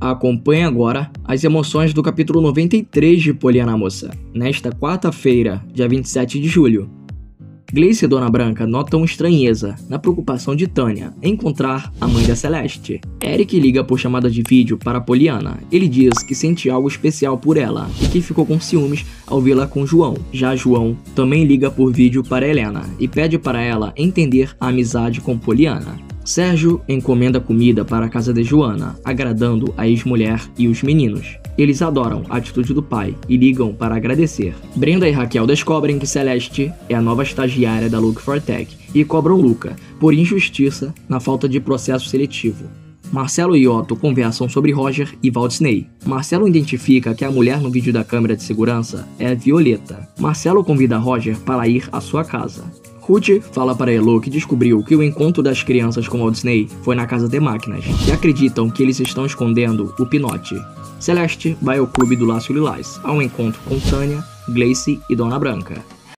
Acompanhe agora as emoções do capítulo 93 de Poliana Moça, nesta quarta-feira, dia 27 de julho. Gleice e Dona Branca notam estranheza na preocupação de Tânia em encontrar a mãe da Celeste. Eric liga por chamada de vídeo para Poliana. Ele diz que sente algo especial por ela e que ficou com ciúmes ao vê-la com João. Já João também liga por vídeo para Helena e pede para ela entender a amizade com Poliana. Sérgio encomenda comida para a casa de Joana, agradando a ex-mulher e os meninos. Eles adoram a atitude do pai e ligam para agradecer. Brenda e Raquel descobrem que Celeste é a nova estagiária da Look for Tech e cobram Luca por injustiça na falta de processo seletivo. Marcelo e Otto conversam sobre Roger e Walt Marcelo identifica que a mulher no vídeo da câmera de segurança é Violeta. Marcelo convida Roger para ir à sua casa. Ruth fala para Elo que descobriu que o encontro das crianças com Walt Disney foi na casa de máquinas e acreditam que eles estão escondendo o Pinote. Celeste vai ao clube do Laço Lilás, ao encontro com Tânia, Glace e Dona Branca.